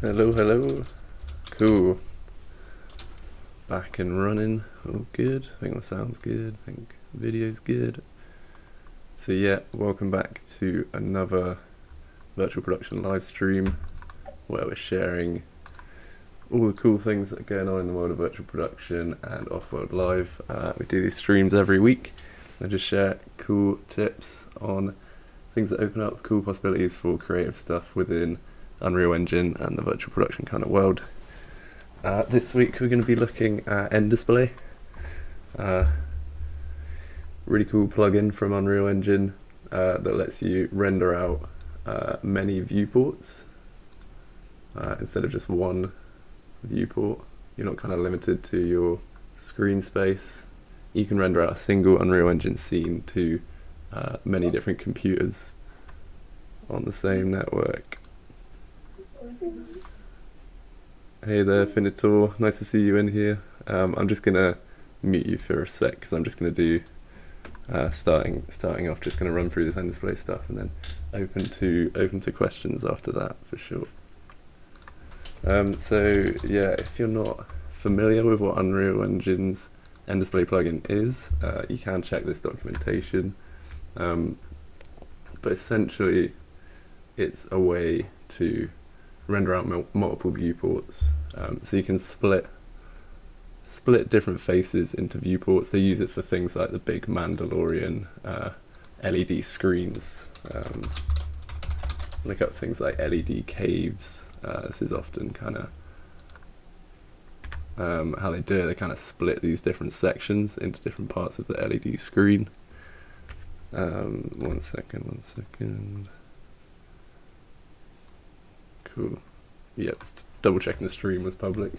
Hello, hello. Cool. Back and running. Oh, good. I think the sound's good. I think video's good. So yeah, welcome back to another virtual production live stream where we're sharing all the cool things that are going on in the world of virtual production and off-world live. Uh, we do these streams every week. I just share cool tips on things that open up cool possibilities for creative stuff within Unreal Engine and the virtual production kind of world. Uh, this week we're going to be looking at NDisplay. Uh, really cool plugin from Unreal Engine uh, that lets you render out uh, many viewports uh, instead of just one viewport. You're not kind of limited to your screen space. You can render out a single Unreal Engine scene to uh, many different computers on the same network. Hey there, Finitor. Nice to see you in here. Um, I'm just gonna mute you for a sec because I'm just gonna do uh, starting starting off. Just gonna run through this NDisplay stuff and then open to open to questions after that for sure. Um, so yeah, if you're not familiar with what Unreal Engine's NDisplay plugin is, uh, you can check this documentation. Um, but essentially, it's a way to render out multiple viewports. Um, so you can split split different faces into viewports. They use it for things like the big Mandalorian uh, LED screens. Um, look up things like LED caves. Uh, this is often kind of um, how they do it. They kind of split these different sections into different parts of the LED screen. Um, one second, one second. Cool. Yeah, double checking the stream was public.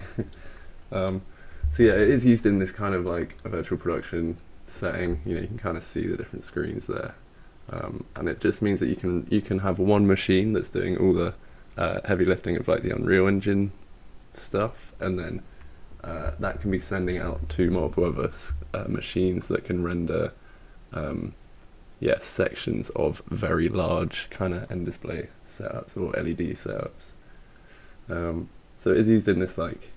um, so yeah, it is used in this kind of like a virtual production setting. You know, you can kind of see the different screens there, um, and it just means that you can you can have one machine that's doing all the uh, heavy lifting of like the Unreal Engine stuff, and then uh, that can be sending out to multiple other uh, machines that can render um, yeah, sections of very large kind of nDisplay setups or LED setups. Um, so it is used in this like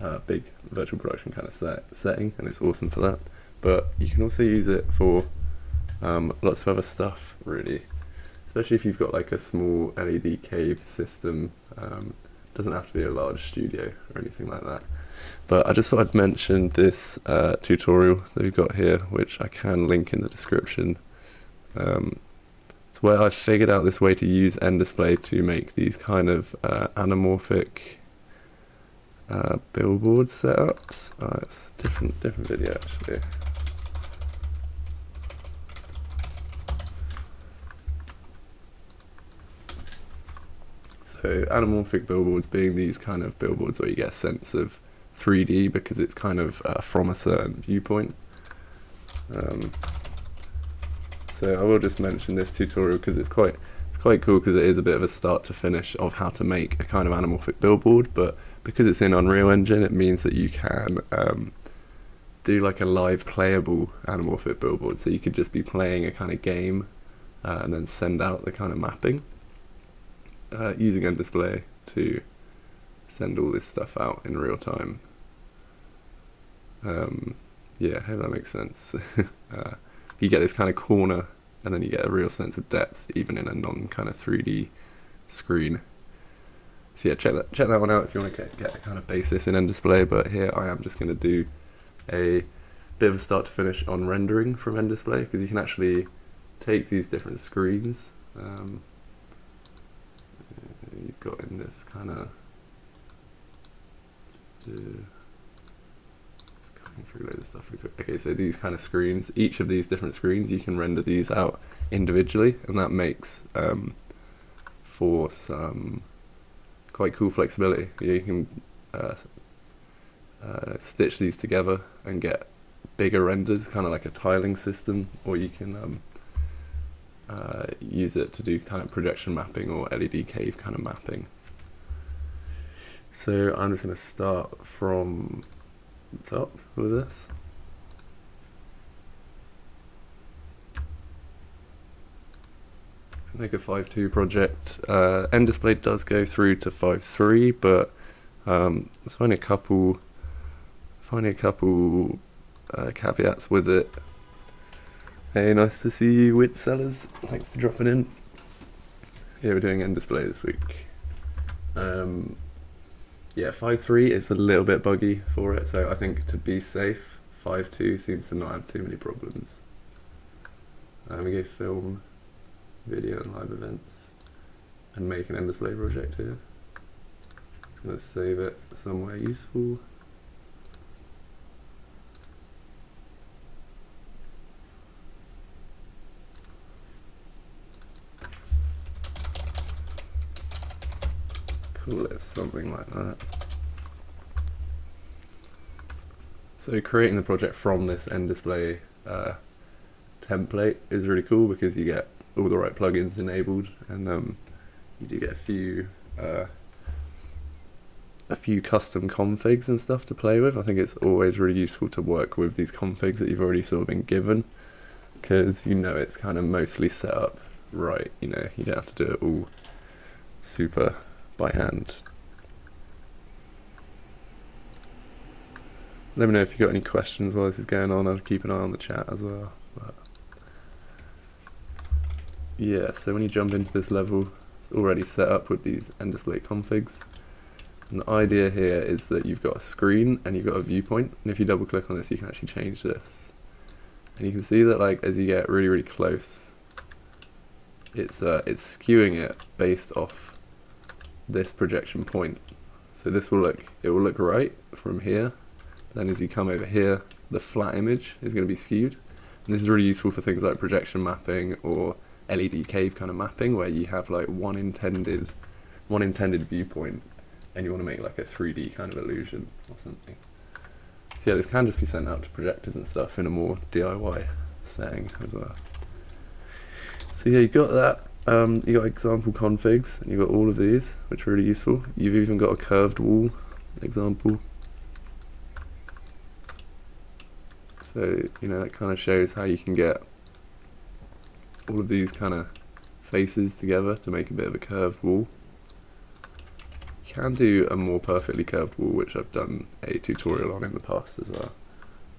uh, big virtual production kind of set setting, and it's awesome for that. But you can also use it for um, lots of other stuff, really. Especially if you've got like a small LED cave system. Um, doesn't have to be a large studio or anything like that. But I just thought I'd mention this uh, tutorial that we've got here, which I can link in the description. Um, it's where I figured out this way to use nDisplay to make these kind of uh, anamorphic uh, billboard setups. Oh, it's a different, different video actually. So anamorphic billboards being these kind of billboards where you get a sense of 3D because it's kind of uh, from a certain viewpoint. Um, so I will just mention this tutorial because it's quite it's quite cool because it is a bit of a start to finish of how to make a kind of anamorphic billboard. But because it's in Unreal Engine, it means that you can um, do like a live playable anamorphic billboard. So you could just be playing a kind of game uh, and then send out the kind of mapping uh, using display to send all this stuff out in real time. Um, yeah, I hope that makes sense. uh, you get this kind of corner and then you get a real sense of depth even in a non kind of 3D screen. So yeah, check that check that one out if you want to get, get a kind of basis in NDisplay. But here I am just going to do a bit of a start to finish on rendering from NDisplay because you can actually take these different screens. Um, you've got in this kind of of stuff. Okay, so these kind of screens, each of these different screens, you can render these out individually, and that makes um, for some quite cool flexibility. You can uh, uh, stitch these together and get bigger renders, kind of like a tiling system, or you can um, uh, use it to do kind of projection mapping or LED cave kind of mapping. So I'm just going to start from top with this. Make a 5.2 project. Uh, display does go through to 5.3, but um, find a couple, finding a couple uh, caveats with it. Hey, nice to see you, Wit Sellers. Thanks for dropping in. Yeah, we're doing nDisplay this week. Um, yeah, 5.3 is a little bit buggy for it, so I think to be safe, 5.2 seems to not have too many problems. Um, we go film, video and live events, and make an NDisplay project here. Just going to save it somewhere useful. Call it something like that. So creating the project from this NDisplay uh, template is really cool because you get all the right plugins enabled and um, you do get a few uh, a few custom configs and stuff to play with. I think it's always really useful to work with these configs that you've already sort of been given because you know it's kind of mostly set up right. You know, you don't have to do it all super by hand. Let me know if you've got any questions while this is going on. I'll keep an eye on the chat as well. But yeah, so when you jump into this level, it's already set up with these NDisplay configs. And the idea here is that you've got a screen and you've got a viewpoint, and if you double click on this, you can actually change this. And you can see that like as you get really, really close, it's uh, it's skewing it based off this projection point. So this will look, it will look right from here. Then as you come over here, the flat image is going to be skewed. And this is really useful for things like projection mapping or LED cave kind of mapping where you have like one intended, one intended viewpoint and you want to make like a 3D kind of illusion or something. So yeah, this can just be sent out to projectors and stuff in a more DIY setting as well. So yeah, you got that. Um, you got example configs, and you got all of these, which are really useful. You've even got a curved wall example. So, you know, that kind of shows how you can get all of these kind of faces together to make a bit of a curved wall. You can do a more perfectly curved wall, which I've done a tutorial on in the past as well.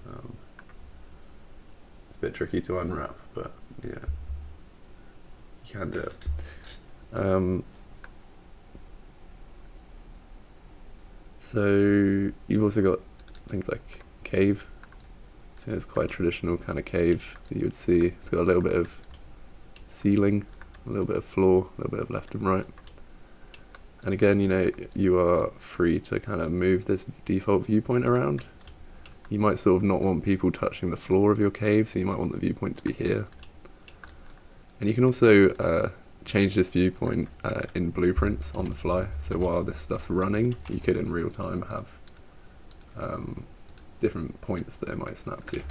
Um, it's a bit tricky to unwrap, but yeah can do it. Um, so you've also got things like cave. So it's quite a traditional kind of cave that you would see. It's got a little bit of ceiling, a little bit of floor, a little bit of left and right. And again, you know, you are free to kind of move this default viewpoint around. You might sort of not want people touching the floor of your cave, so you might want the viewpoint to be here. And you can also uh, change this viewpoint uh, in blueprints on the fly. So while this stuff's running, you could in real time have um, different points that it might snap to.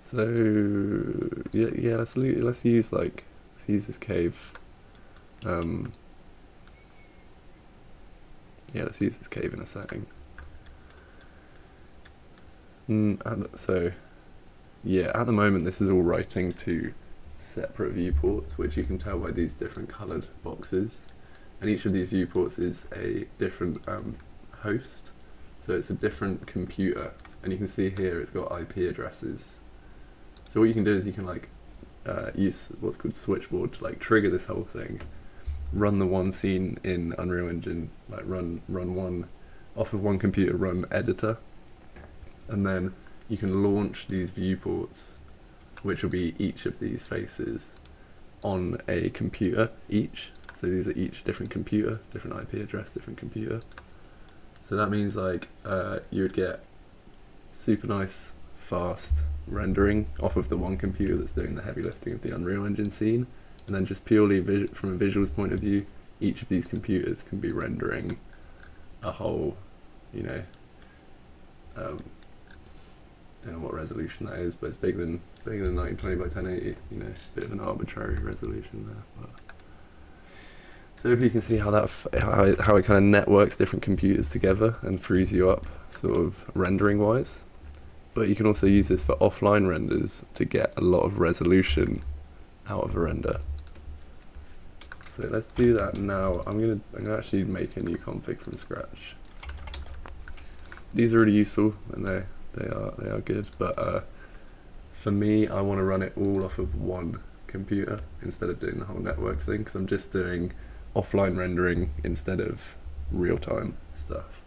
So yeah, yeah. Let's let's use like let's use this cave. Um, yeah, let's use this cave in a setting. Mm, so, yeah, at the moment this is all writing to separate viewports, which you can tell by these different coloured boxes. And each of these viewports is a different um, host, so it's a different computer. And you can see here it's got IP addresses. So what you can do is you can like uh, use what's called switchboard to like trigger this whole thing, run the one scene in Unreal Engine, like run run one off of one computer, run editor, and then you can launch these viewports which will be each of these faces on a computer each. So these are each different computer different IP address different computer. So that means like uh, you would get super nice fast rendering off of the one computer that's doing the heavy lifting of the Unreal Engine scene. And then just purely from a visuals point of view each of these computers can be rendering a whole you know um, don't know what resolution that is, but it's bigger than bigger than 1920 by 1080. You know, a bit of an arbitrary resolution there. But. So hopefully you can see how that how it, how it kind of networks different computers together and frees you up, sort of rendering wise. but you can also use this for offline renders to get a lot of resolution out of a render. So let's do that now. I'm gonna I'm gonna actually make a new config from scratch. These are really useful and they they are they are good, but uh, for me, I want to run it all off of one computer instead of doing the whole network thing because I'm just doing offline rendering instead of real time stuff.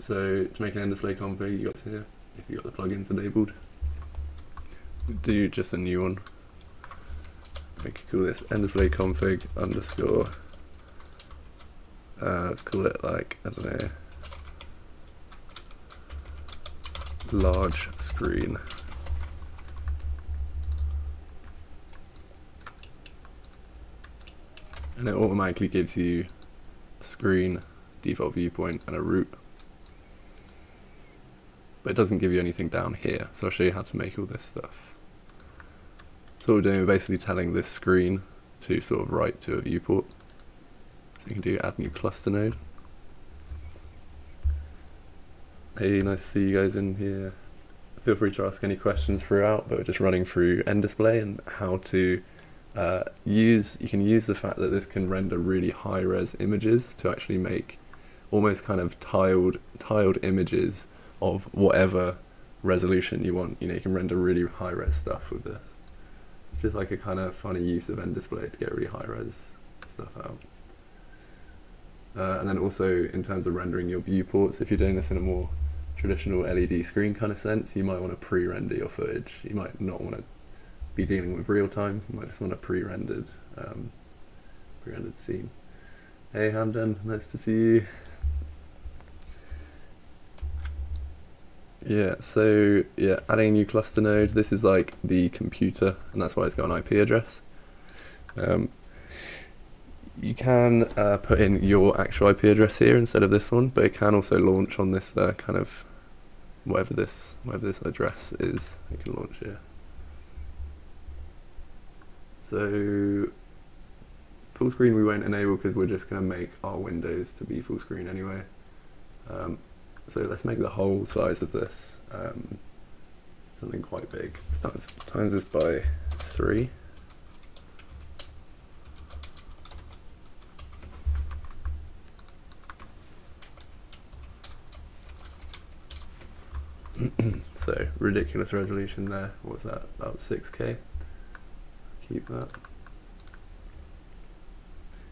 So to make an nDisplay config, you got to here if you got the plugins enabled. Do just a new one. We could call this nDisplay config underscore. Uh, let's call it like I don't know, large screen. And it automatically gives you a screen, default viewpoint, and a root but it doesn't give you anything down here. So I'll show you how to make all this stuff. So what we're doing, we're basically telling this screen to sort of write to a viewport. So you can do add new cluster node. Hey, nice to see you guys in here. Feel free to ask any questions throughout, but we're just running through nDisplay and how to uh, use, you can use the fact that this can render really high res images to actually make almost kind of tiled, tiled images of whatever resolution you want. You know, you can render really high res stuff with this. It's just like a kind of funny use of nDisplay to get really high res stuff out. Uh, and then also in terms of rendering your viewports, if you're doing this in a more traditional LED screen kind of sense, you might want to pre-render your footage. You might not want to be dealing with real time. You might just want a pre-rendered, um, pre-rendered scene. Hey Hamdan, nice to see you. Yeah, so yeah, adding a new cluster node. This is like the computer, and that's why it's got an IP address. Um, you can uh, put in your actual IP address here instead of this one, but it can also launch on this uh, kind of whatever this whatever this address is. It can launch here. So full screen we won't enable because we're just going to make our windows to be full screen anyway. Um, so let's make the whole size of this um, something quite big. Times, times this by 3. So ridiculous resolution there. What's that? About 6k. Keep that.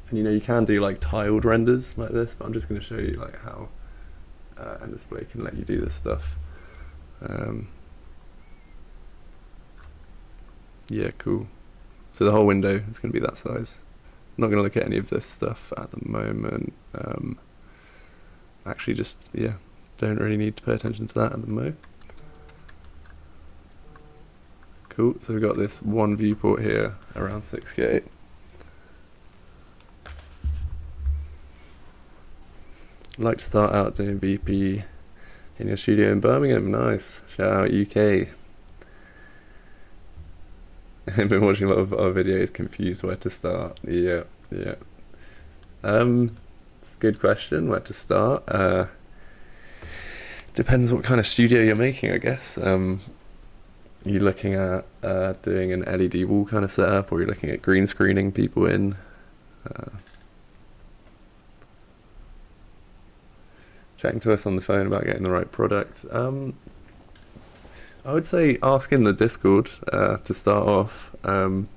And you know you can do like tiled renders like this, but I'm just going to show you like how uh, nDisplay can let you do this stuff. Um, yeah, cool. So the whole window is going to be that size. I'm not going to look at any of this stuff at the moment. Um, actually, just, yeah, don't really need to pay attention to that at the moment. Cool, so we've got this one viewport here around 6k. I'd like to start out doing VP in your studio in Birmingham. Nice. Shout out UK. I've been watching a lot of our videos, confused where to start. Yeah, yeah. Um, it's a good question. Where to start? Uh, depends what kind of studio you're making, I guess. Um, you looking at uh, doing an LED wall kind of setup, or you're looking at green screening people in. Uh, chatting to us on the phone about getting the right product. Um, I would say ask in the Discord uh, to start off. Um,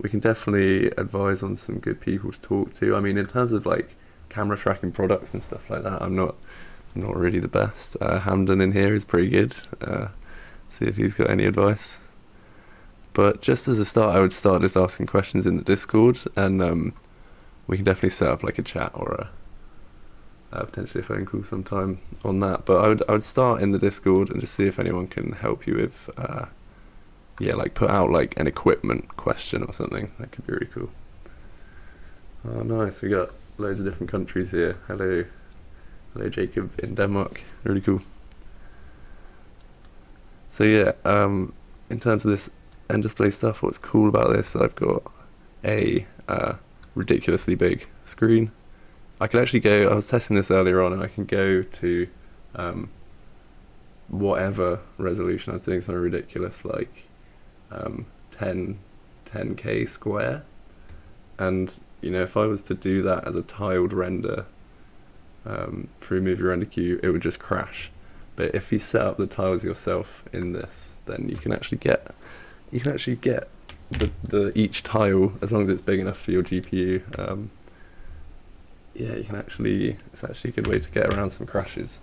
we can definitely advise on some good people to talk to. I mean, in terms of like camera tracking products and stuff like that, I'm not not really the best. Uh, Hamden in here is pretty good. Uh, see if he's got any advice. But just as a start, I would start just asking questions in the Discord, and um, we can definitely set up like a chat or a uh, potentially a phone call sometime on that. But I would I would start in the Discord and just see if anyone can help you with, uh, yeah, like put out like an equipment question or something. That could be really cool. Oh, nice. We got loads of different countries here. Hello, hello, Jacob in Denmark. Really cool. So yeah, um, in terms of this nDisplay stuff, what's cool about this? I've got a uh, ridiculously big screen I could actually go, I was testing this earlier on, and I can go to um, whatever resolution. I was doing something ridiculous like um, 10, 10k square, and you know if I was to do that as a tiled render um, through Movie Render Queue, it would just crash. But if you set up the tiles yourself in this, then you can actually get you can actually get the, the each tile as long as it's big enough for your GPU. Um, yeah, you can actually it's actually a good way to get around some crashes.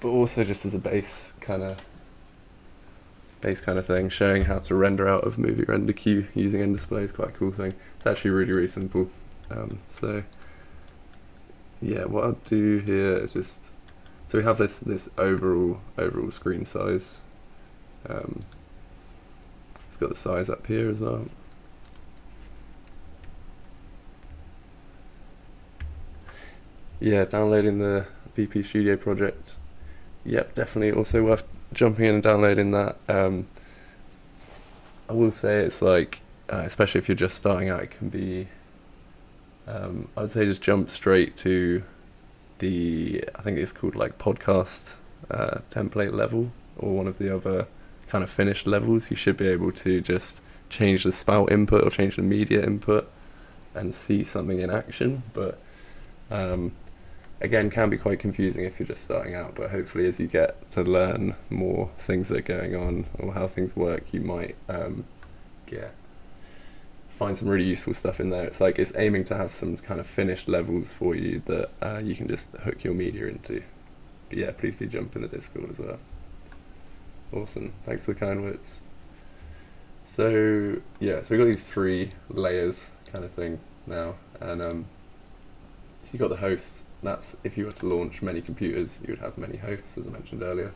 But also just as a base kind of base kind of thing, showing how to render out of Movie Render Queue using NDisplay is quite a cool thing. It's actually really really simple. Um, so yeah, what I'll do here is just so we have this this overall overall screen size. Um, it's got the size up here as well. Yeah, downloading the VP Studio project. Yep, definitely also worth jumping in and downloading that. Um, I will say it's like, uh, especially if you're just starting out, it can be um, I would say just jump straight to the I think it's called like podcast uh, template level or one of the other kind of finished levels. You should be able to just change the spout input or change the media input and see something in action. But um, again, can be quite confusing if you're just starting out. But hopefully, as you get to learn more things that are going on or how things work, you might um, get find some really useful stuff in there. It's like it's aiming to have some kind of finished levels for you that uh, you can just hook your media into. But yeah, please do jump in the Discord as well. Awesome, thanks for the kind words. So yeah, so we've got these three layers kind of thing now, and um, so you've got the hosts. That's if you were to launch many computers, you would have many hosts, as I mentioned earlier.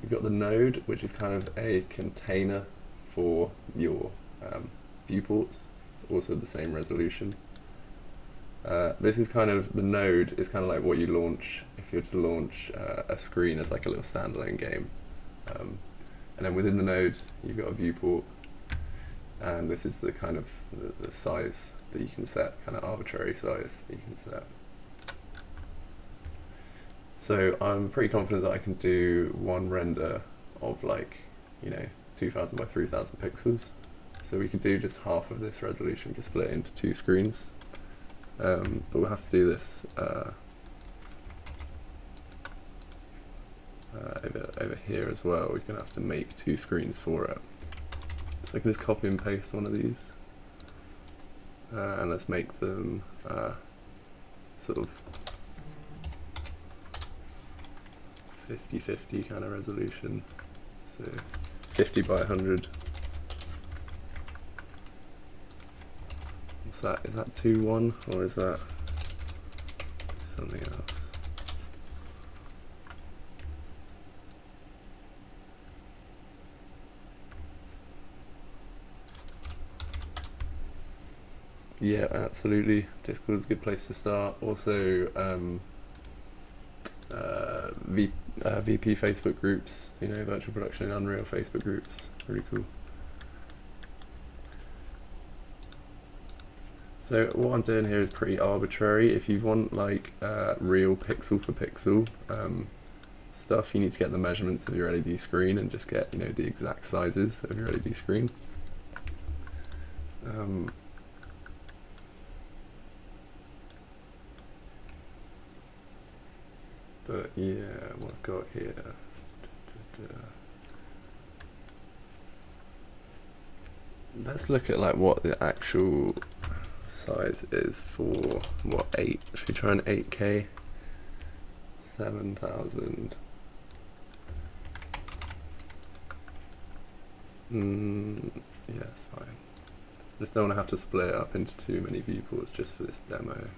You've got the node, which is kind of a container for your um, viewports. It's also the same resolution. Uh, this is kind of, the node is kind of like what you launch if you were to launch uh, a screen as like a little standalone game. Um, and then within the node, you've got a viewport, and this is the kind of the, the size that you can set, kind of arbitrary size that you can set. So I'm pretty confident that I can do one render of like, you know, 2000 by 3000 pixels. So we could do just half of this resolution, we split it into two screens. Um, but we'll have to do this uh, uh, over, over here as well. We're going to have to make two screens for it. So I can just copy and paste one of these. Uh, and let's make them uh, sort of 50-50 kind of resolution. So 50 by 100 What's that? Is that 2-1 or is that something else? Yeah, absolutely. Discord is a good place to start. Also, um, uh, v, uh, VP Facebook groups, you know, virtual production in Unreal Facebook groups, really cool. So what I'm doing here is pretty arbitrary. If you want like uh, real pixel for pixel um, stuff, you need to get the measurements of your LED screen and just get you know the exact sizes of your LED screen. Um, but yeah, what I've got here. Let's look at like what the actual size is for what eight? Should we try an 8K? Seven thousand. Mm, yeah, that's fine. I just don't want to have to split it up into too many viewports just for this demo.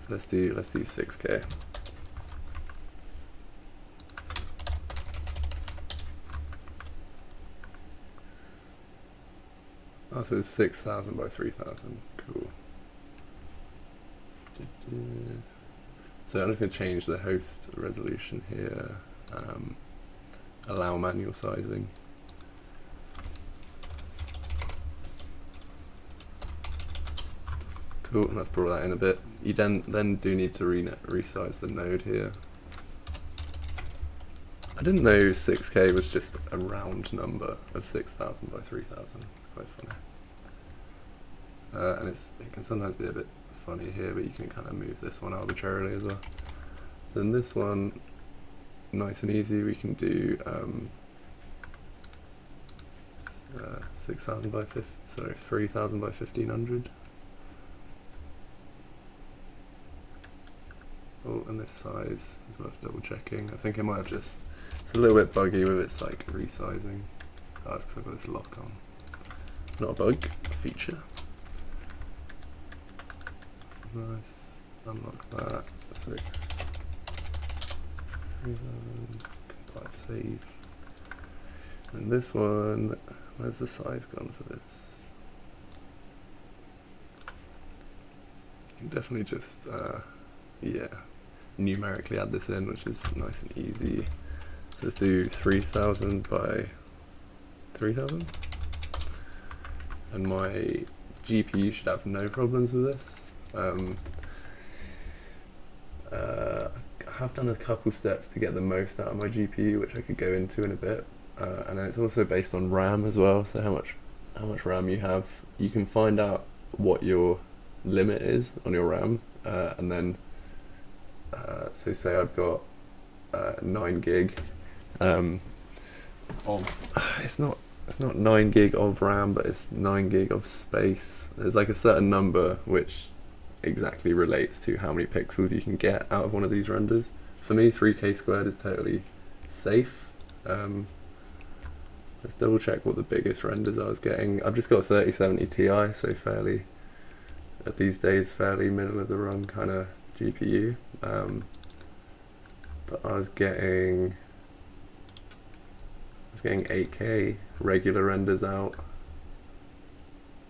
So let's do let's do 6K. Oh, so it's 6,000 by 3,000. Cool. So I'm just going to change the host resolution here. Um, allow manual sizing. Cool, let's brought that in a bit. You then then do need to re resize the node here. I didn't know 6k was just a round number of 6,000 by 3,000. It's quite funny. Uh, and it's it can sometimes be a bit funny here, but you can kind of move this one arbitrarily as well. So in this one, nice and easy, we can do um, uh, 6,000 by 50, sorry, 3,000 by 1,500. Oh, and this size is worth double checking. I think it might have just, it's a little bit buggy with its like resizing. Oh, it's because I've got this lock on. Not a bug, a feature. Nice, unlock that, six, 3000, compile save. And this one, where's the size gone for this? Definitely just, uh, yeah, numerically add this in, which is nice and easy. So let's do 3000 by 3000. And my GPU should have no problems with this. Um, uh, I have done a couple steps to get the most out of my GPU, which I could go into in a bit. Uh, and then it's also based on RAM as well, so how much how much RAM you have. You can find out what your limit is on your RAM, uh, and then uh, so say I've got uh, nine gig um, of it's not it's not nine gig of RAM, but it's nine gig of space. There's like a certain number which exactly relates to how many pixels you can get out of one of these renders. For me, 3k squared is totally safe. Um, let's double check what the biggest renders I was getting. I've just got a 3070 Ti, so fairly, at these days, fairly middle of the run kind of GPU. Um, but I was getting, I was getting 8K regular renders out,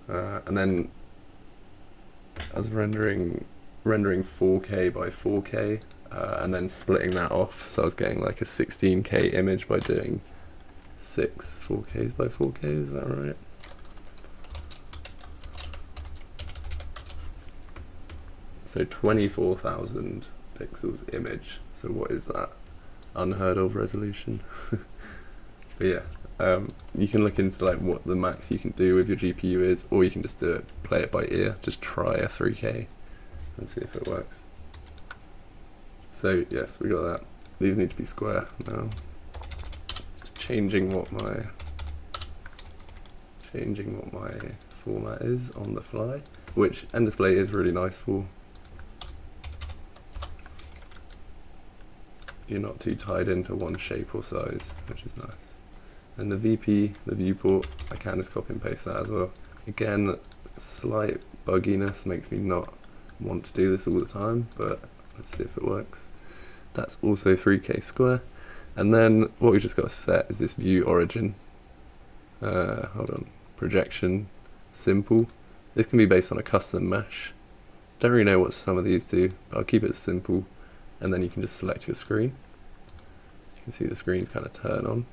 uh, and then I was rendering rendering 4K by 4K, uh, and then splitting that off. So I was getting like a 16K image by doing six 4Ks by 4Ks. Is that right? So 24,000 pixels image. So what is that? Unheard of resolution. but yeah, um, you can look into like what the max you can do with your GPU is, or you can just do it, play it by ear. Just try a 3K and see if it works. So yes, we got that. These need to be square now. Just changing what my changing what my format is on the fly, which NDisplay is really nice for. You're not too tied into one shape or size, which is nice. And the VP, the viewport, I can just copy and paste that as well. Again, slight bugginess makes me not want to do this all the time, but let's see if it works. That's also 3k square. And then what we've just got to set is this view origin. Uh, hold on, projection, simple. This can be based on a custom mesh. Don't really know what some of these do, but I'll keep it simple and then you can just select your screen. You can see the screens kind of turn on.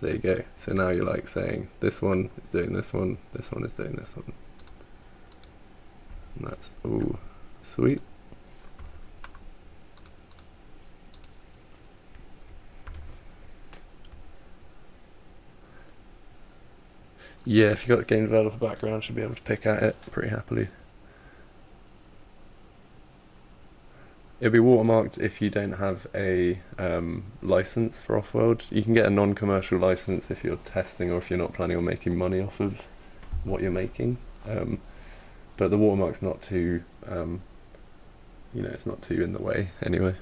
There you go. So now you're like saying this one is doing this one, this one is doing this one. And that's all sweet. Yeah, if you've got the game developer background, you should be able to pick at it pretty happily. It'll be watermarked if you don't have a um, license for Offworld. You can get a non-commercial license if you're testing or if you're not planning on making money off of what you're making. Um, but the watermark's not too, um, you know, it's not too in the way anyway.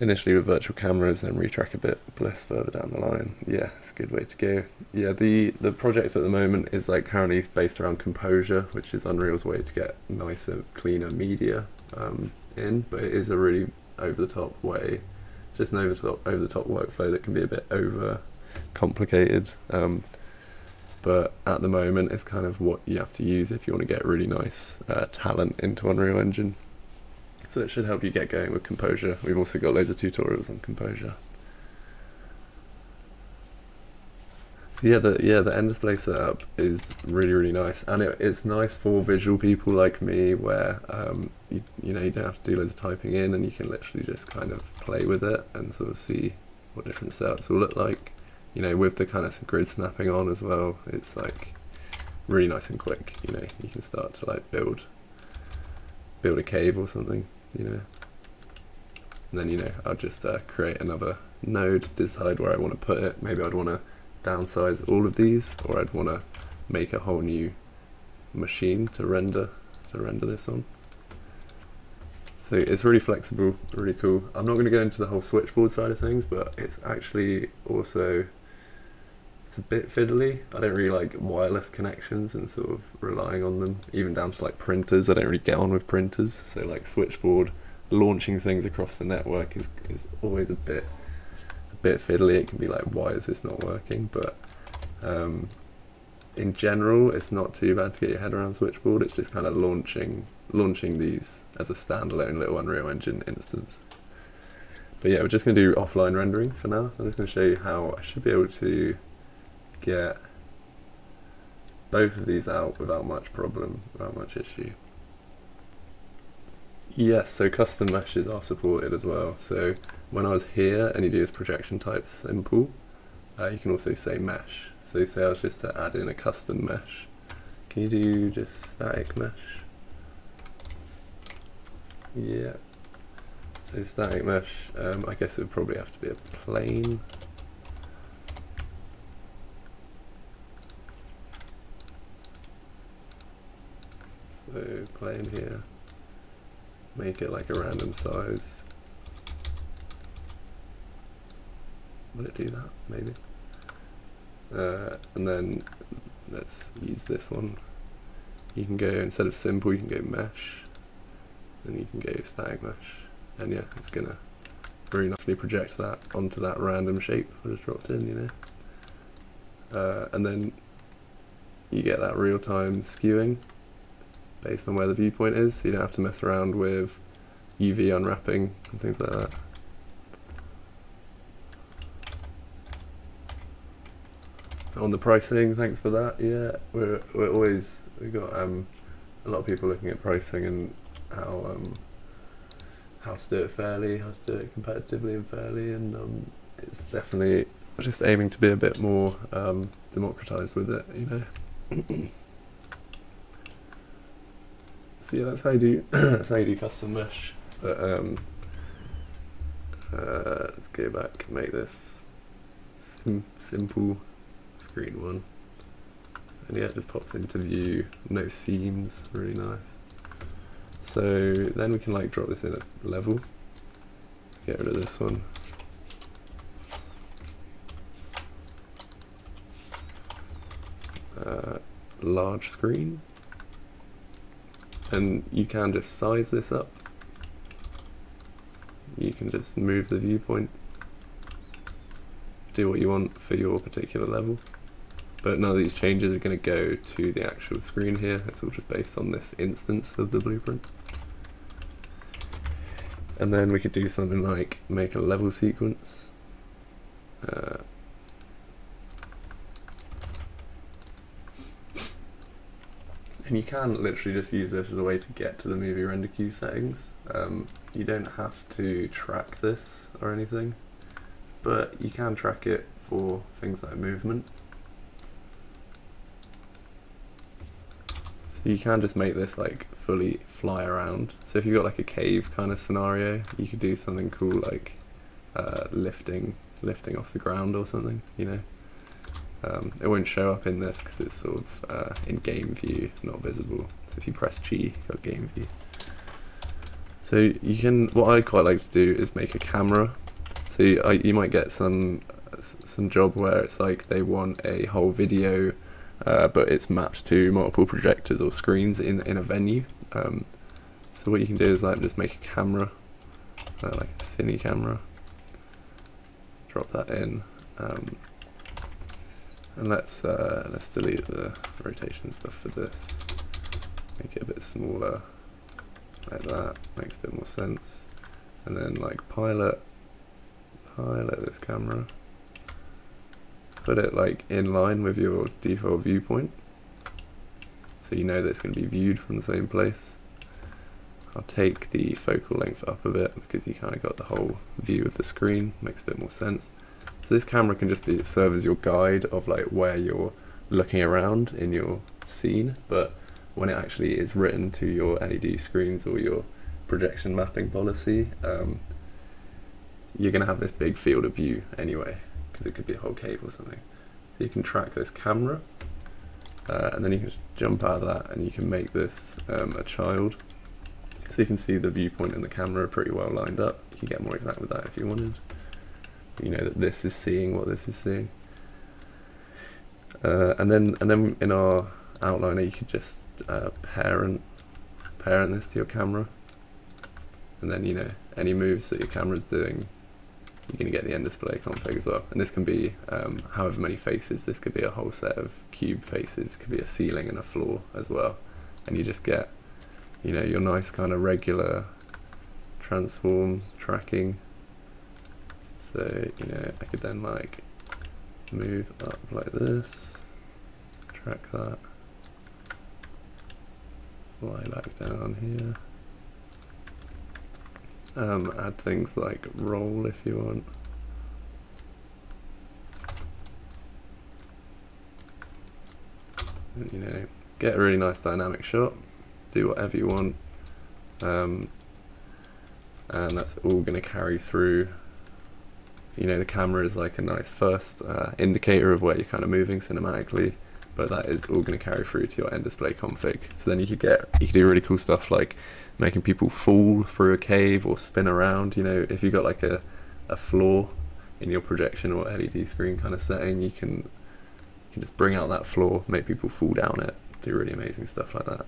Initially with virtual cameras and retrack a bit less further down the line. Yeah it's a good way to go. Yeah the the project at the moment is like currently based around composure which is unreal's way to get nicer cleaner media um, in but it is a really over the top way just an over the top over the top workflow that can be a bit over complicated um, but at the moment it's kind of what you have to use if you want to get really nice uh, talent into unreal engine so it should help you get going with composure. We've also got loads of tutorials on composure. So yeah, the yeah the nDisplay setup is really really nice, and it, it's nice for visual people like me, where um, you, you know you don't have to do loads of typing in, and you can literally just kind of play with it and sort of see what different setups will look like. You know, with the kind of grid snapping on as well, it's like really nice and quick. You know, you can start to like build build a cave or something. You know, and then you know I'll just uh, create another node, decide where I want to put it. Maybe I'd want to downsize all of these or I'd want to make a whole new machine to render to render this on. So it's really flexible, really cool. I'm not going to go into the whole switchboard side of things, but it's actually also it's a bit fiddly. I don't really like wireless connections and sort of relying on them, even down to like printers. I don't really get on with printers, so like switchboard launching things across the network is is always a bit a bit fiddly. It can be like, why is this not working? But um, in general, it's not too bad to get your head around Switchboard. It's just kind of launching launching these as a standalone little Unreal Engine instance. But yeah, we're just going to do offline rendering for now. So I'm just going to show you how I should be able to get both of these out without much problem, without much issue. Yes, so custom meshes are supported as well. So when I was here and you do this projection type simple, uh, you can also say mesh. So say I was just to add in a custom mesh. Can you do just static mesh? Yeah. So static mesh, um, I guess it would probably have to be a plane. So plane here make it like a random size. Would it do that? Maybe. Uh, and then let's use this one. You can go, instead of simple, you can go mesh. And you can go static mesh. And yeah, it's gonna very nicely project that onto that random shape I just dropped in, you know. Uh, and then you get that real-time skewing based on where the viewpoint is, so you don't have to mess around with UV unwrapping and things like that. On the pricing, thanks for that. Yeah, we're we're always we've got um, a lot of people looking at pricing and how um, how to do it fairly, how to do it competitively and fairly, and um, it's definitely just aiming to be a bit more um, democratized with it, you know. So yeah, that's how you do that's how you do custom mesh. But um, uh, let's go back and make this sim simple screen one. And yeah, it just pops into view, no seams, really nice. So then we can like drop this in at level. Get rid of this one. Uh, large screen and you can just size this up. You can just move the viewpoint. Do what you want for your particular level. But none of these changes are going to go to the actual screen here. It's all just based on this instance of the blueprint. And then we could do something like make a level sequence. Uh, And you can literally just use this as a way to get to the movie render queue settings. Um, you don't have to track this or anything, but you can track it for things like movement. So you can just make this like fully fly around. So if you've got like a cave kind of scenario, you could do something cool like uh, lifting, lifting off the ground or something, you know. Um, it won't show up in this because it's sort of uh, in game view, not visible. So if you press G, you've got game view. So you can, what I quite like to do is make a camera. So you, I, you might get some some job where it's like they want a whole video, uh, but it's mapped to multiple projectors or screens in in a venue. Um, so what you can do is like just make a camera, uh, like a cine camera. Drop that in. Um, and let's uh, let's delete the rotation stuff for this. Make it a bit smaller, like that. Makes a bit more sense. And then like pilot, pilot this camera. put it like in line with your default viewpoint. So you know that it's going to be viewed from the same place. I'll take the focal length up a bit because you kind of got the whole view of the screen, makes a bit more sense. So this camera can just be serve as your guide of like where you're looking around in your scene, but when it actually is written to your LED screens or your projection mapping policy, um, you're going to have this big field of view anyway, because it could be a whole cave or something. So you can track this camera, uh, and then you can just jump out of that and you can make this um, a child. So you can see the viewpoint and the camera pretty well lined up. You can get more exact with that if you wanted. You know that this is seeing what this is seeing. Uh, and then and then in our outliner you could just uh, parent parent this to your camera. And then you know any moves that your camera is doing you're going to get the nDisplay config as well. And this can be um, however many faces. This could be a whole set of cube faces. Could be a ceiling and a floor as well. And you just get you know your nice kind of regular transform tracking so you know I could then like move up like this track that fly like down here. Um, add things like roll if you want. And, you know get a really nice dynamic shot do whatever you want. Um, and that's all going to carry through you know the camera is like a nice first uh, indicator of where you're kind of moving cinematically but that is all going to carry through to your nDisplay config. So then you could get you could do really cool stuff like making people fall through a cave or spin around you know if you've got like a, a floor in your projection or LED screen kind of setting you can you can just bring out that floor make people fall down it do really amazing stuff like that.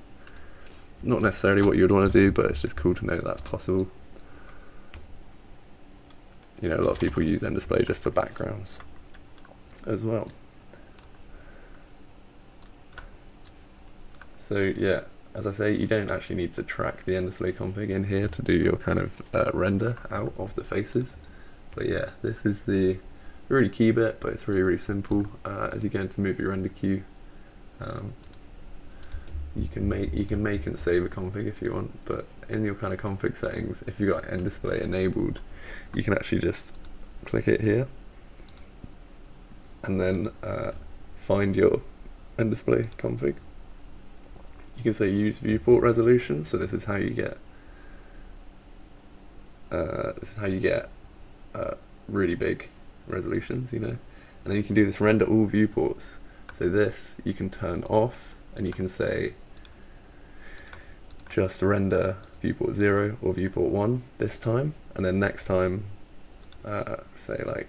Not necessarily what you'd want to do but it's just cool to know that that's possible you know, a lot of people use nDisplay just for backgrounds as well. So yeah, as I say, you don't actually need to track the nDisplay config in here to do your kind of uh, render out of the faces. But yeah, this is the really key bit, but it's really, really simple. Uh, as you go into movie render queue, um, you can make you can make and save a config if you want, but in your kind of config settings, if you've got nDisplay enabled, you can actually just click it here and then uh, find your nDisplay config. You can say use viewport resolution, so this is how you get uh, this is how you get uh, really big resolutions, you know. And then you can do this render all viewports. So this you can turn off and you can say just render viewport 0 or viewport 1 this time and then next time uh, say like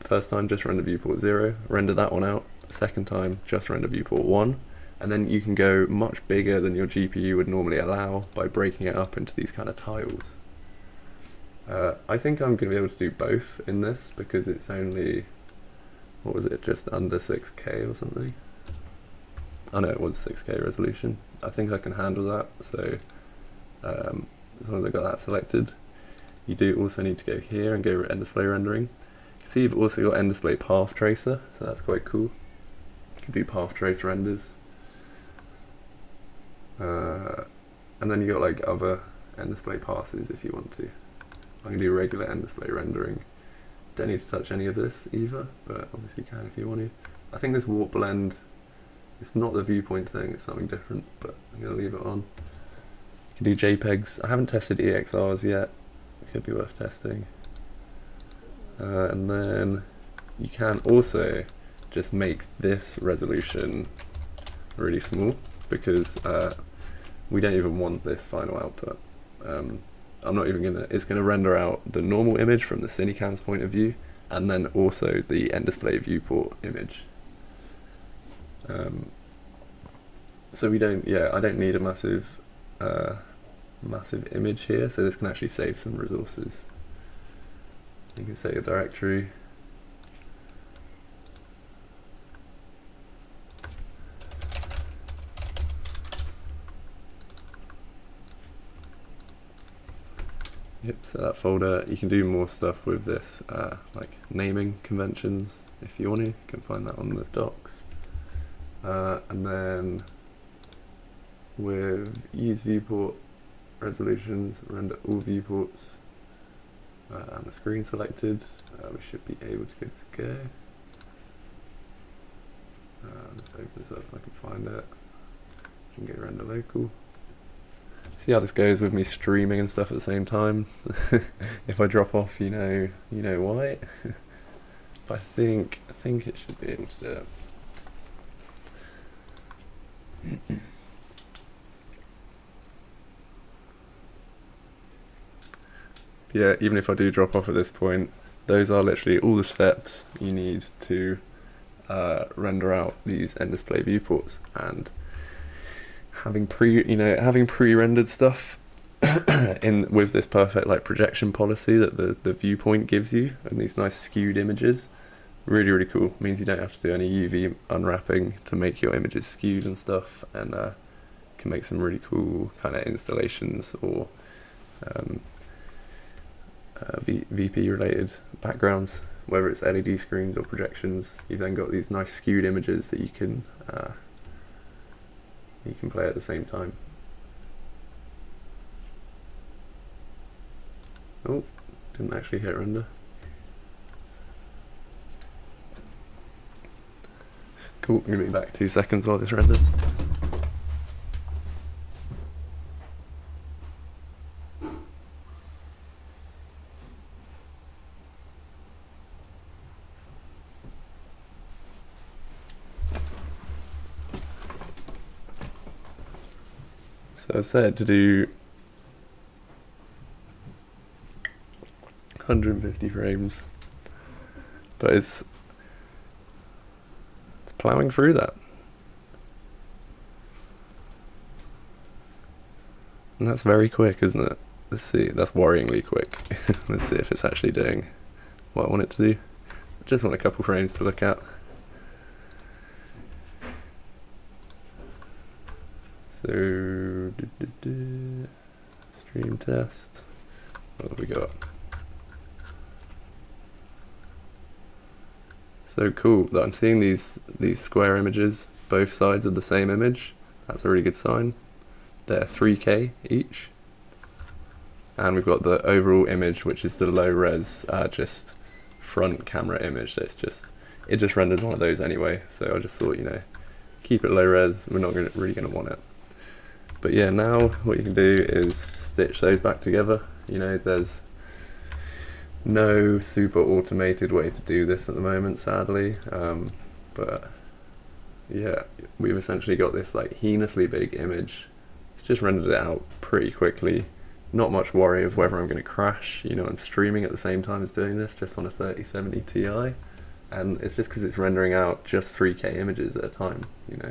first time just render viewport 0 render that one out second time just render viewport 1 and then you can go much bigger than your GPU would normally allow by breaking it up into these kind of tiles. Uh, I think I'm going to be able to do both in this because it's only what was it just under 6k or something I know it was 6k resolution. I think I can handle that, so um, as long as I've got that selected. You do also need to go here and go nDisplay rendering. You can see you've also got nDisplay path tracer, so that's quite cool. You can do path trace renders. Uh, and then you got like other nDisplay passes if you want to. I can do regular nDisplay rendering. Don't need to touch any of this either, but obviously you can if you want to. I think this warp blend it's not the viewpoint thing, it's something different, but I'm going to leave it on. You can do JPEGs. I haven't tested EXRs yet. It could be worth testing. Uh, and then you can also just make this resolution really small because uh, we don't even want this final output. Um, I'm not even gonna, it's gonna render out the normal image from the Cinecam's point of view and then also the nDisplay viewport image. Um, so we don't, yeah, I don't need a massive, uh, massive image here, so this can actually save some resources. You can set your directory. Yep, so that folder, you can do more stuff with this, uh, like naming conventions if you want to. You can find that on the docs. Uh, and then with use viewport resolutions, render all viewports, uh, and the screen selected, uh, we should be able to get to go. Uh, let's open this up so I can find it. Can go render local. See how this goes with me streaming and stuff at the same time. if I drop off, you know, you know why. but I think, I think it should be able to do it. yeah, even if I do drop off at this point, those are literally all the steps you need to uh, render out these nDisplay viewports. And having pre you know having pre-rendered stuff in with this perfect like projection policy that the, the viewpoint gives you and these nice skewed images really really cool means you don't have to do any UV unwrapping to make your images skewed and stuff and uh, can make some really cool kind of installations or um, uh, VP related backgrounds whether it's LED screens or projections you've then got these nice skewed images that you can uh, you can play at the same time. Oh, didn't actually hit render. Cool, I'm to be back two seconds while this renders. So I said to do 150 frames, but it's plowing through that. And that's very quick, isn't it? Let's see, that's worryingly quick. Let's see if it's actually doing what I want it to do. I just want a couple frames to look at. So, stream test. What have we got? So cool that I'm seeing these these square images, both sides of the same image. That's a really good sign. They're 3K each. And we've got the overall image, which is the low res, uh, just front camera image. It's just it just renders one of those anyway. So I just thought, you know, keep it low res. We're not gonna, really going to want it. But yeah, now what you can do is stitch those back together. You know, there's no super automated way to do this at the moment, sadly. Um, but yeah, we've essentially got this like heinously big image. It's just rendered it out pretty quickly. Not much worry of whether I'm going to crash. You know, I'm streaming at the same time as doing this, just on a 3070 Ti, and it's just because it's rendering out just 3K images at a time. You know.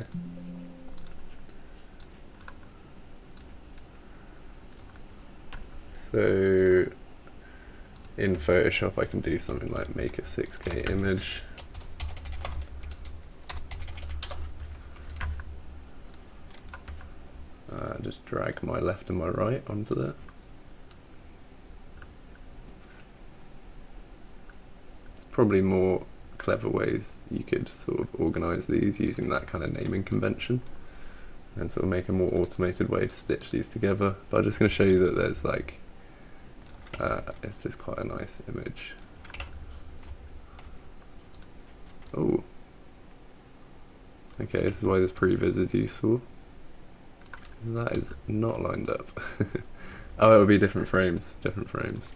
So in Photoshop I can do something like make a 6k image. Uh, just drag my left and my right onto that. It's probably more clever ways you could sort of organize these using that kind of naming convention and sort of make a more automated way to stitch these together. But I'm just going to show you that there's like uh, it's just quite a nice image. Oh. Okay, this is why this previs is useful. Because that is not lined up. oh, it would be different frames, different frames.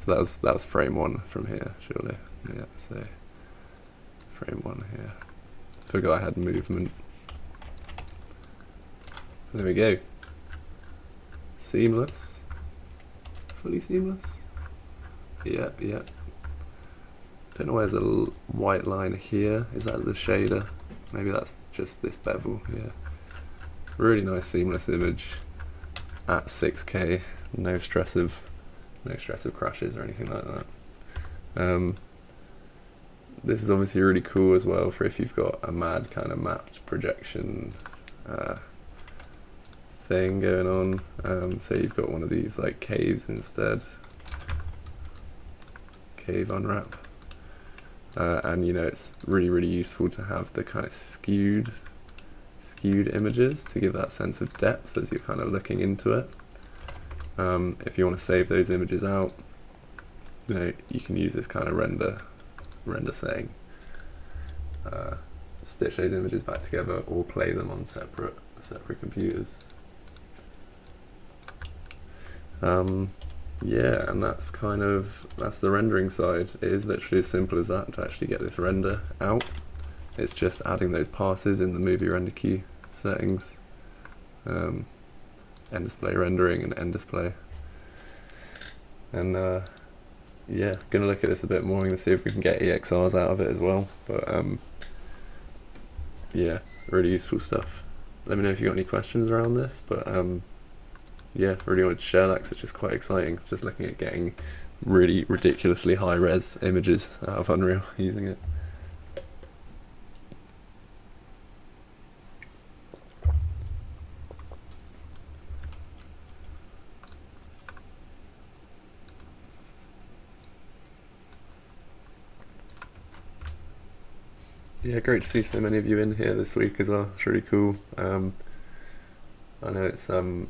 So that was, that was frame one from here, surely. Yeah, so frame one here. Forgot I had movement. There we go. Seamless fully seamless. Yeah, yeah. Don't know where's a white line here. Is that the shader? Maybe that's just this bevel, yeah. Really nice seamless image at 6K. No stress of no stress of crashes or anything like that. Um, this is obviously really cool as well for if you've got a mad kind of mapped projection uh, thing going on. Um, so you've got one of these like caves instead. Cave unwrap. Uh, and you know it's really really useful to have the kind of skewed skewed images to give that sense of depth as you're kind of looking into it. Um, if you want to save those images out, you know you can use this kind of render render setting. Uh, stitch those images back together or play them on separate separate computers. Um, yeah, and that's kind of that's the rendering side. It is literally as simple as that to actually get this render out. It's just adding those passes in the movie render queue settings, um, nDisplay rendering and nDisplay. And uh, yeah, gonna look at this a bit more. and see if we can get EXRs out of it as well. But um, yeah, really useful stuff. Let me know if you got any questions around this. But um, yeah, really wanted to share that because it's just quite exciting. Just looking at getting really ridiculously high res images out of Unreal using it. Yeah, great to see so many of you in here this week as well. It's really cool. Um, I know it's um,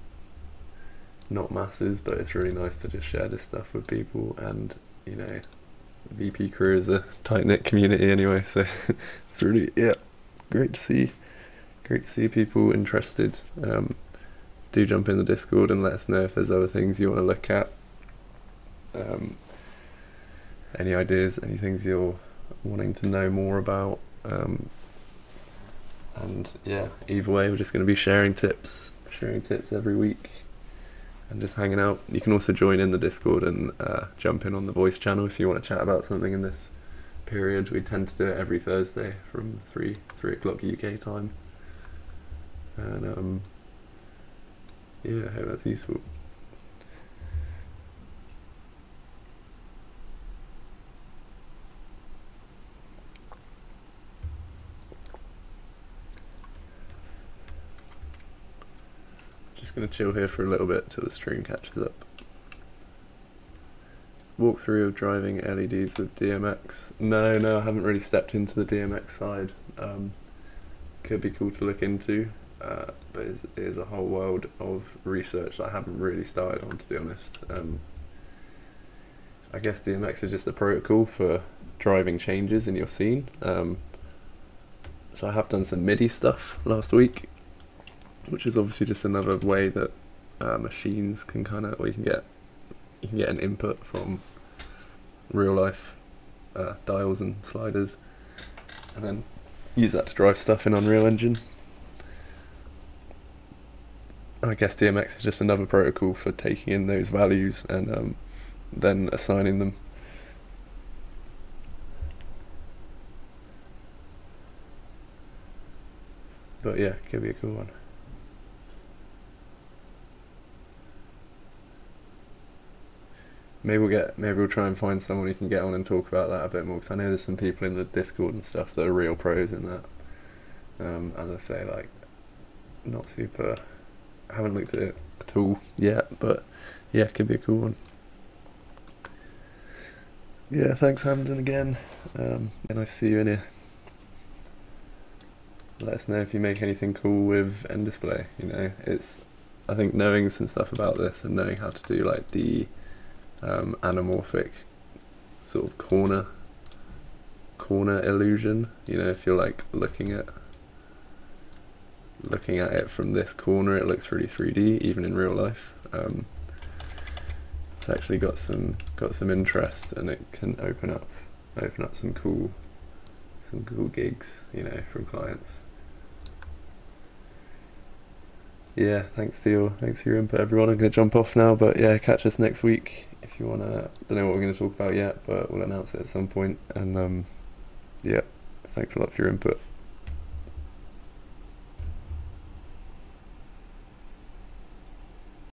not masses, but it's really nice to just share this stuff with people. And you know, VP Crew is a tight knit community anyway, so it's really yeah, great to see. Great to see people interested. Um, do jump in the Discord and let us know if there's other things you want to look at. Um, any ideas, any things you're wanting to know more about. Um, and yeah, either way, we're just going to be sharing tips, sharing tips every week, and just hanging out. You can also join in the Discord and uh, jump in on the voice channel if you want to chat about something in this period. We tend to do it every Thursday from three three o'clock UK time, and um, yeah, I hope that's useful. Just gonna chill here for a little bit till the stream catches up. Walkthrough of driving LEDs with DMX. No, no, I haven't really stepped into the DMX side. Um, could be cool to look into, uh, but it is a whole world of research that I haven't really started on, to be honest. Um, I guess DMX is just a protocol for driving changes in your scene. Um, so I have done some MIDI stuff last week, which is obviously just another way that uh, machines can kind of, or you can get, you can get an input from real life uh, dials and sliders, and then use that to drive stuff in Unreal Engine. I guess DMX is just another protocol for taking in those values and um, then assigning them. But yeah, could be a cool one. Maybe we'll get maybe we'll try and find someone who can get on and talk about that a bit more because I know there's some people in the Discord and stuff that are real pros in that. Um, as I say, like not super. I haven't looked at it at all yet, but yeah, it could be a cool one. Yeah, thanks Hamden again. Um, nice to see you in here. Let us know if you make anything cool with nDisplay. You know, it's I think knowing some stuff about this and knowing how to do like the um, anamorphic sort of corner corner illusion you know if you're like looking at looking at it from this corner it looks really 3D even in real life. Um, it's actually got some got some interest and it can open up open up some cool some cool gigs you know from clients. Yeah thanks for your thanks for your input everyone. I'm to jump off now but yeah catch us next week if you want to. Don't know what we're going to talk about yet, but we'll announce it at some point. And um, yeah, thanks a lot for your input.